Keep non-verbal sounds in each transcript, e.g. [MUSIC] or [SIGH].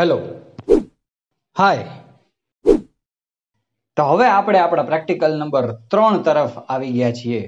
Hello hi તો હવે આપણે આપણા પ્રેક્ટિકલ નંબર ત્રણ તરફ આવી ગયા છીએ.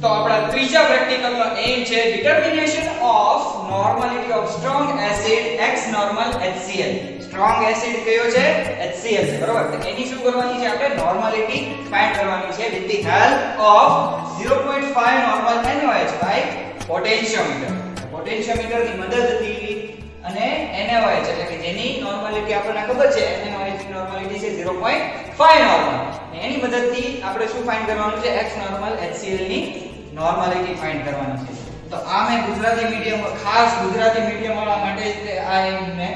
તો આપણા ત્રીજા પ્રેક્ટિકલનો એમ છે determination of normality of strong acid X normal HCl strong acid કયો છે? HCl છે, બરોબર? તો એની શું કરવાની છે આપણે? નોર્માલિટી ફાઇન્ડ કરવાની છે with the help of 0.5 normal NaOH by potentiometer પોટેન્શિયોમીટરની મદદથી અને NaOH, એટલે કે જેની નોર્માલિટી આપણને ખબર છે, NaOH ની નોર્માલિટી છે 0.5 નોર્મલ એની મદદથી આપણે શું ફાઇન્ડ કરવાનું છે? X નોર્મલ HCl ની નોર્માલિટી ફાઇન્ડ કરવાની છે. તો આ મેં ગુજરાતી મીડિયમ ખાસ ગુજરાતી મીડિયમ વાળા માટે આ એમને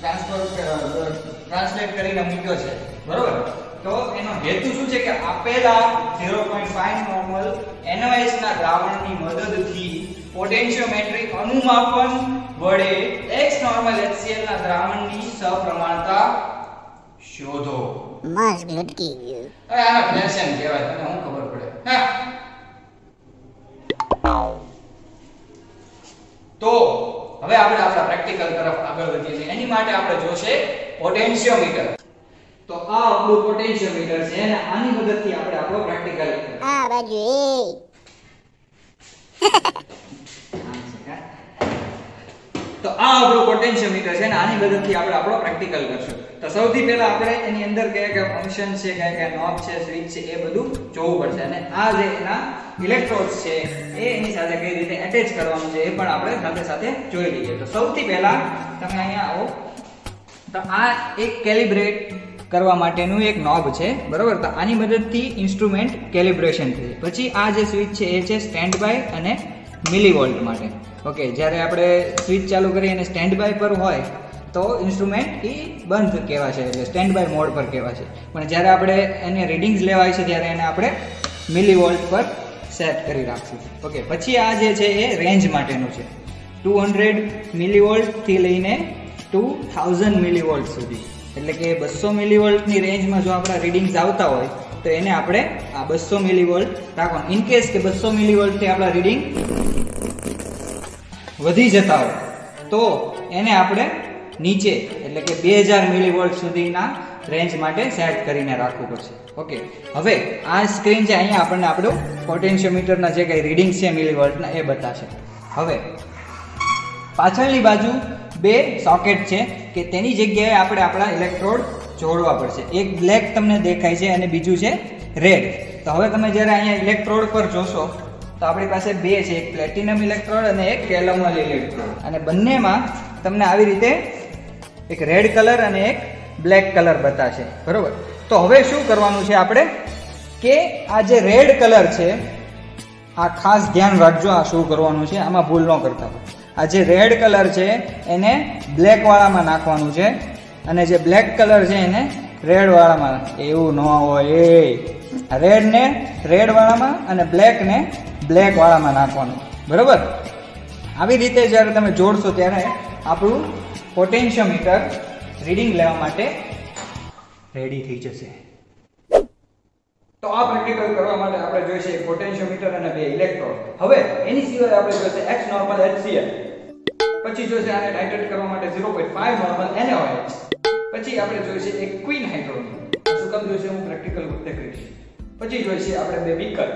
ટ્રાન્સફર ટ્રાન્સલેટ કરીને મૂક્યો છે. બરોબર? તો એનો હેતુ શું છે કે આપેલા 0.5 નોર્મલ NOH ના દ્રાવણની મદદથી પોટેન્શિયોમેટ્રિક અનુમાપન વડે X નોર્મલ HCl ના દ્રાવણની સપ્રમાણતા શોધો. મસ્ત લટકી ગયું. હવે આના ફ્રેક્શન કહેવાય તને હું ખબર પડે? હા. તો હવે આપણે આપણા પ્રેક્ટિકલ તરફ આગળ વધીએ છીએ. એની માટે આપણે જોશે પોટેન્શિયોમીટર. તો આ આપણું પોટેન્શિયોમીટર છે અને આની મદદથી આપણે આપણો પ્રેક્ટિકલ આ બાજુ [LAUGHS] તો આ આપણું પોટેન્શિયોમીટર છે અને આની મદદથી આપણે આપણો પ્રેક્ટિકલ કરશું. તો સૌથી પહેલા આપણે એની અંદર કયા કયા ફંક્શન છે, કયા કયા નોબ છે સ્વિચ છે, એ બધું જોવું પડશે. અને આ જે એના ઇલેક્ટ્રોડ્સ છે, એ એની સાથે કઈ રીતે એટેચ કરવાનું છે, એ પણ આપણે સાથે સાથે જોઈ લઈએ. તો સૌથી પહેલા તમે અહીંયા આવો. તો આ એક કેલિબ્રેટ કરવા માટેનું એક નોબ છે, બરોબર? તો આની મદદથી ઇન્સ્ટ્રુમેન્ટ કેલિબ્રેશન થશે પછી આ જે સ્વિચ છે, એ છે સ્ટેન્ડ બાય અને મિલીવોલ્ટ માટે. ઓકે જ્યારે આપણે સ્વિચ ચાલુ કરીએ અને સ્ટેન્ડ બાય પર હોય, તો ઇન્સ્ટ્રુમેન્ટ એ બંધ કહેવાશે, એટલે સ્ટેન્ડ બાય મોડ પર કહેવાશે. પણ જ્યારે આપણે એને રીડિંગ્સ લેવાય છે, ત્યારે એને આપણે મિલીવોલ્ટ પર સેટ કરી રાખશું. ઓકે પછી આ જે છે, એ રેન્જ માટેનું છે. ટુ હંડ્રેડ મિલીવોલ્ટથી લઈને ટુ થાઉઝન્ડ મિલીવોલ્ટ સુધી. એટલે કે બસો મિલીવોલ્ટની રેન્જમાં જો આપણા રીડિંગ્સ આવતા હોય, તો એને આપણે આ બસો મિલીવોલ્ટ રાખવાનું. ઇનકેસ કે બસો મિલીવોલ્ટથી આપણા રીડિંગ વધી જતા હોય. તો એને આપણે નીચે, એટલે કે બે હજાર મિલીવોલ્ટ સુધીના રેન્જ માટે સેટ કરીને રાખવું પડશે. ઓકે હવે આ સ્ક્રીન છે અહીંયા આપણને આપણું પોટેન્શિયોમીટરના જે કંઈ રીડિંગ છે મિલીવોલ્ટના એ બતાવશે. હવે, પાછળની બાજુ બે સોકેટ છે કે તેની જગ્યાએ આપણે આપણા ઇલેક્ટ્રોડ જોડવા પડશે. એક બ્લેક તમને દેખાય છે અને બીજું છે રેડ તો હવે તમે જ્યારે અહીંયા ઇલેક્ટ્રોડ પર જોશો તો આપણી પાસે બે છે, એક પ્લેટિનમ ઇલેક્ટ્રોડ અને એક કેલમલ ઇલેક્ટ્રોડ અને બંનેમાં તમને આવી રીતે એક રેડ કલર અને એક બ્લેક કલર બતાશે. બરોબર? તો હવે શું કરવાનું છે આપણે? કે આ જે રેડ કલર છે, આ ખાસ ધ્યાન રાખજો, આ શું કરવાનું છે, આમાં ભૂલ ન કરતા. આ જે રેડ કલર છે, એને બ્લેક વાળામાં નાખવાનું છે અને જે બ્લેક કલર છે, એને રેડ વાળામાં એવું ન હોય. એ રેડ ને રેડ વાળામાં અને બ્લેક ને બ્લેક વાળામાં નાખવાનું. બરોબર? આવી રીતે જ્યારે તમે જોડશો ત્યારે આપણું પોટેન્શિયોમીટર રીડિંગ લેવા માટે રેડી થઈ જશે. તો આ પ્રેક્ટિકલ કરવા માટે આપણે જોઈશે પોટેન્શિયોમીટર અને બે ઇલેક્ટ્રોડ હવે એની સિવાય આપણે જોઈશે x નોર્મલ HCl. પછી જોઈશે આને ટાઇટ્રેટ કરવા માટે 0.5 નોર્મલ NaOH પછી આપણે જોઈશે એક ક્વીન હાઇડ્રોજન શું કામ જોઈશે? હું પ્રેક્ટિકલ વખતે કરીશ. પછી જોઈશે આપણે બે બીકર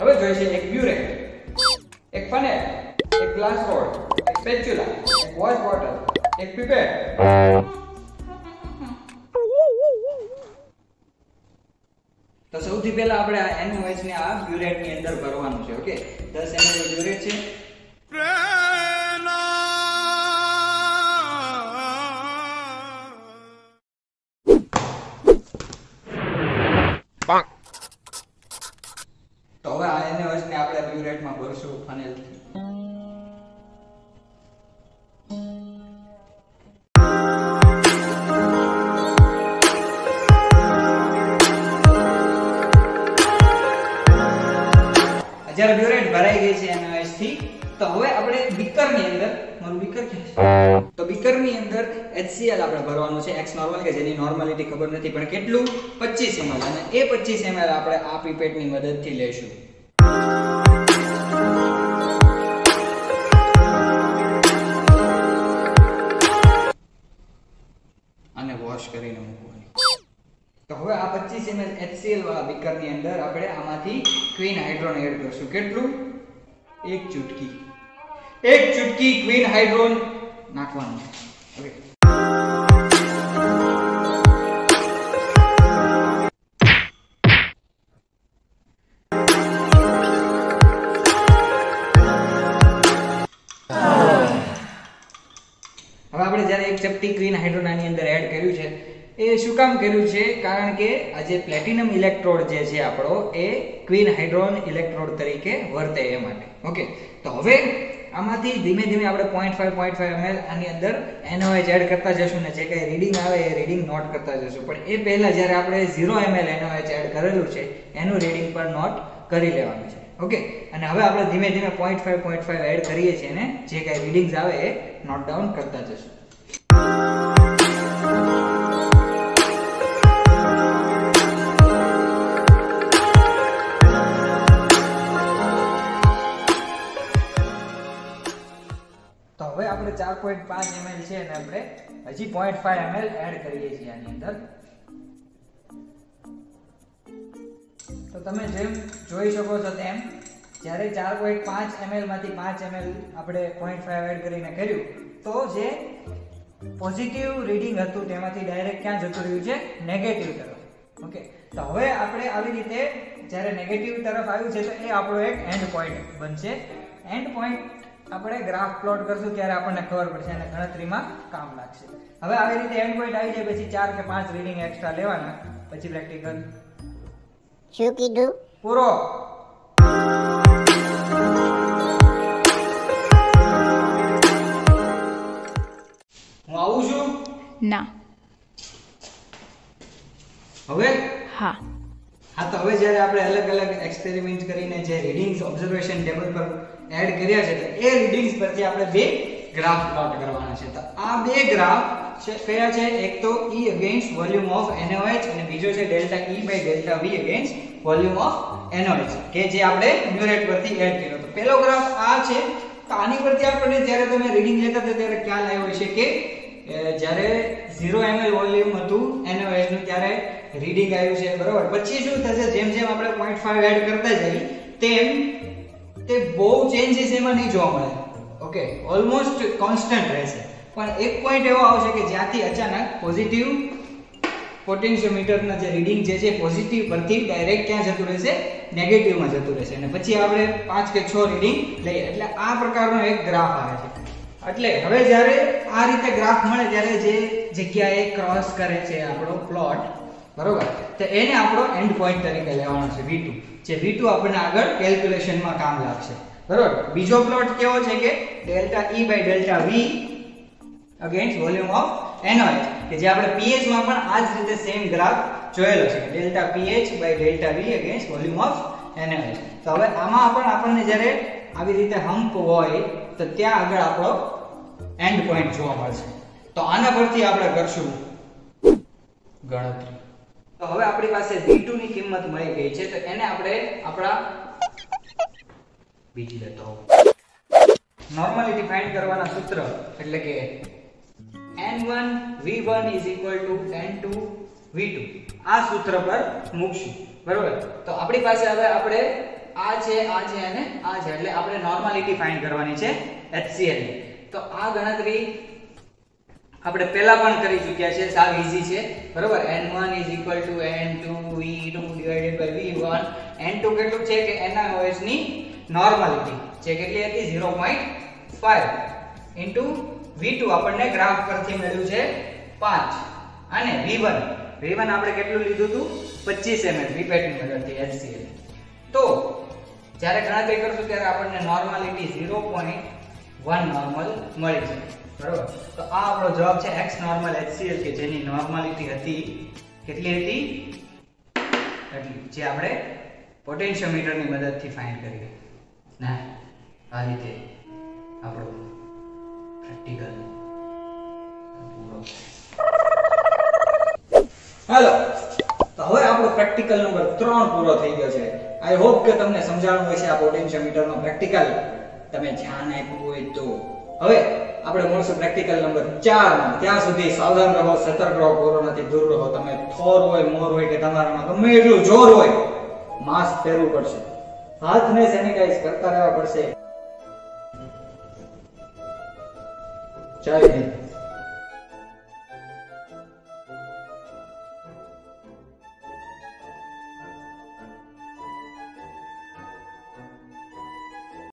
હવે જોઈશે એક બ્યુરેટ એક ફનેલ એક ગ્લાસ રોડ એક સ્પેચ્યુલા એક વોચ બોટલ એક પીપેટ તો સૌથી પહેલા આપણે આ NaOH ને આ બ્યુરેટની અંદર ભરવાનું છે, ઓકે? 10 ml બ્યુરેટ છે. ને આપણે બ્યુરેટમાં ભરશું ફનેલથી જ્યારે બ્યુરેટ ભરાઈ ગઈ છે NaOH થી તો હવે આપણે બીકરની અંદર, મારું બીકર ક્યાં છે? તો બીકરની અંદર HCl આપણે ભરવાનું છે, x નોર્મલ કે જેની નોર્માલિટી ખબર નથી, પણ કેટલું? 25 ml અને એ 25 ml આપણે આ પીપેટની મદદથી લેશું વોશ કરીને મૂકવાની. તો હવે આ 25 ml HCl વાળા બીકરની અંદર આપણે આમાંથી ક્વીન હાઇડ્રોન એડ કરશું. કેટલું? એક ચૂટકી. એક ચૂટકી ક્વીન હાઇડ્રોન નાખવાનું. ઓકે હવે આપણે જ્યારે એક ચપટી ક્વીન હાઇડ્રોન આની અંદર એ શું કામ કર્યું છે? કારણ કે આજે પ્લેટિનમ ઇલેક્ટ્રોડ જે છે આપણો, એ ક્વીન હાઇડ્રોન ઇલેક્ટ્રોડ તરીકે વર્તે એ માટે. ઓકે તો હવે આમાંથી ધીમે ધીમે આપણે 0.5 0.5 ml આની અંદર એનઓએચ એડ કરતા જશું ને જે કંઈ રીડિંગ આવે એ રીડિંગ નોટ કરતા જશું. પણ એ પહેલાં જ્યારે આપણે ઝીરો એમએલ એનઓએચ એડ કરેલું છે, એનું રીડિંગ પણ નોટ કરી લેવાનું છે. ઓકે અને હવે આપણે ધીમે ધીમે 0.5 0.5 એડ કરીએ છીએ ને, જે કંઈ રીડિંગ્સ આવે એ નોટ ડાઉન કરતા જશું. હવે આપણે 4.5 ml છે અને આપણે હજી પોઈન્ટ ફાઈવ એમએલ એડ કરીએ છીએ આની અંદર. તો તમે જેમ જોઈ શકો છો તેમ, જ્યારે 4.5 ml માંથી પાંચ એમએલ આપણે 0.5 એડ કરીને કર્યું, તો જે પોઝિટિવ રીડિંગ હતું તેમાંથી ડાયરેક્ટ ક્યાં જતું રહ્યું છે? નેગેટિવ તરફ. ઓકે તો હવે આપણે આવી રીતે જ્યારે નેગેટિવ તરફ આવ્યું છે, તો એ આપણો એક એન્ડ પોઈન્ટ બનશે. એન્ડ પોઈન્ટ આપણે ગ્રાફ પ્લોટ કરશું ત્યારે આપણને ખબર પડશે અને ગણતરીમાં કામ લાગશે. હવે આવી રીતે એન્ડ પોઈન્ટ આવી જાય પછી ચાર કે પાંચ રીડિંગ એક્સ્ટ્રા લેવાના પછી પ્રેક્ટિકલ શું કીધું? પૂરો. હું આવું છું? ના. હવે? હા. હા તો હવે જ્યારે આપણે અલગ અલગ એક્સપેરિમેન્ટ કરીને જે રીડિંગ્સ ઓબ્ઝર્વેશન ટેબલ પર એડ કર્યા છે, તો એ રીડિંગ્સ પરથી આપણે બે ગ્રાફ પ્લોટ કરવાના છે. તો આ બે ગ્રાફ છે, કયા છે? એક તો E against volume of NaOH અને બીજો છે delta E by delta V against volume of NaOH કે જે આપણે મ્યુરેટ પરથી એડ કર્યો. તો પહેલો ગ્રાફ આ છે. તો આની પરથી આપણે જ્યારે તમે રીડિંગ લેતા હતા, ત્યારે ખ્યાલ આવ્યો છે કે જ્યારે 0 ml વોલ્યુમ હતું NaOH નું ત્યારે રીડિંગ આવ્યું છે, બરોબર? પછી શું થશે? જેમ જેમ આપણે 0.5 એડ કરતા જઈએ, તેમ તે બહુ ચેન્જીસ એમાં નહીં જોવા મળે. ઓકે ઓલમોસ્ટ કોન્સ્ટન્ટ રહેશે. પણ એક પોઈન્ટ એવો આવશે કે જ્યાંથી અચાનક પોઝિટિવ પોટેન્શિયોમીટરના જે રીડિંગ જે છે પોઝિટિવ પરથી ડાયરેક્ટ ક્યાં જતું રહેશે? નેગેટિવમાં જતું રહેશે. અને પછી આપણે પાંચ કે છ રીડિંગ લઈએ. એટલે આ પ્રકારનો એક ગ્રાફ આવે છે. એટલે હવે જ્યારે આ રીતે ગ્રાફ મળે ત્યારે જે જગ્યાએ ક્રોસ કરે છે આપણો પ્લોટ બરોબર? તો એને આપણો એન્ડ પોઈન્ટ તરીકે લેવાનો છે V2 જે V2 આપણને આગળ કેલ્ક્યુલેશનમાં કામ લાગશે. બરોબર? બીજો પ્લોટ કેવો છે કે delta E by delta V against volume of NaOH કે જે આપણે pH માં પણ આ જ રીતે સેમ ગ્રાફ જોયેલો છે. Delta pH by delta V against volume of NaOH તો હવે આમાં પણ આપણને જ્યારે આવી રીતે હમ્પ હોય, તો ત્યાં આગળ આપણો એન્ડ પોઈન્ટ જોવા મળશે. તો આના પરથી આપણે કરશું ગણતરી. તો હવે આપણી પાસે V2 ની કિંમત મળી ગઈ છે, તો એને આપણે આપણા બીજી લેતો નોર્માલિટી ફાઇન્ડ કરવાના સૂત્ર એટલે કે n1 v1 n2 v2 આ સૂત્ર પર મૂકશું. બરોબર? તો આપણી પાસે હવે આપણે આ છે આ છે અને આ છે. એટલે આપણે નોર્માલિટી ફાઇન્ડ કરવાની છે HCl ની. તો આ ગણતરી આપણે પહેલા પણ કરી ચૂક્યા છે, સાવ ઈઝી છે. બરોબર? N1 n2 v2 v1 n2 કેટલું છે કે NaOH ની નોર્માલિટી જે કેટલી હતી? 0.5 v2 આપણને ગ્રાફ પરથી મળ્યું છે 5 અને v1 v1 આપણે કેટલું લીધું હતું? 25 ml pipette ની મદદથી HCl તો જ્યારે ગણતરી કરશું ત્યારે આપણને નોર્માલિટી 0.1 નોર્મલ મળી છે બરોબર? તો આ આપણો જવાબ છે એક્સ નોર્મલ HCl, કે જેની નોર્માલિટી હતી, કેટલી હતી? એટલી જે આપણે પોટેન્શિયોમીટરની મદદથી ફાઇન્ડ કરી ના, આ રીતે આપણો પ્રેક્ટિકલ પૂરો. હાલો, તો હવે આપણો પ્રેક્ટિકલ નંબર 3 પૂરો થઈ ગયો છે. આઈ હોપ કે તમને સમજાણું હશે આ પોટેન્શિયોમીટરનો પ્રેક્ટિકલ તમે ધ્યાન આપ્યું હોય તો. હવે આપણે મળશું પ્રેક્ટિકલ નંબર 4 ત્યાં સુધી સાવધાન રહો, સતર્ક રહો, કોરોનાથી દૂર રહો. તમે થોર હોય, મોર હોય કે તમારામાં ગમે એટલું જોર હોય માસ્ક પહેરવું પડશે. હાથને સેનિટાઈઝ કરતા રહેવા પડશે. જય હિન્દ.